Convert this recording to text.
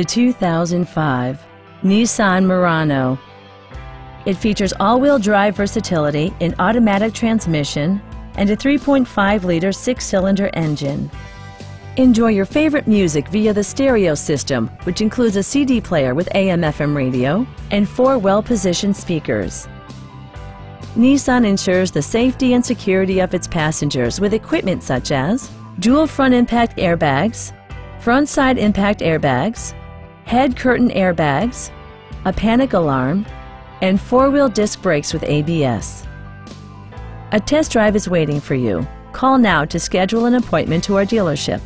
the 2005 Nissan Murano. It features all-wheel drive versatility in automatic transmission and a 3.5-liter six-cylinder engine. Enjoy your favorite music via the stereo system, which includes a CD player with AM-FM radio and four well-positioned speakers. Nissan ensures the safety and security of its passengers with equipment such as dual front impact airbags, front side impact airbags, head curtain airbags, a panic alarm, and four-wheel disc brakes with ABS. A test drive is waiting for you. Call now to schedule an appointment to our dealership.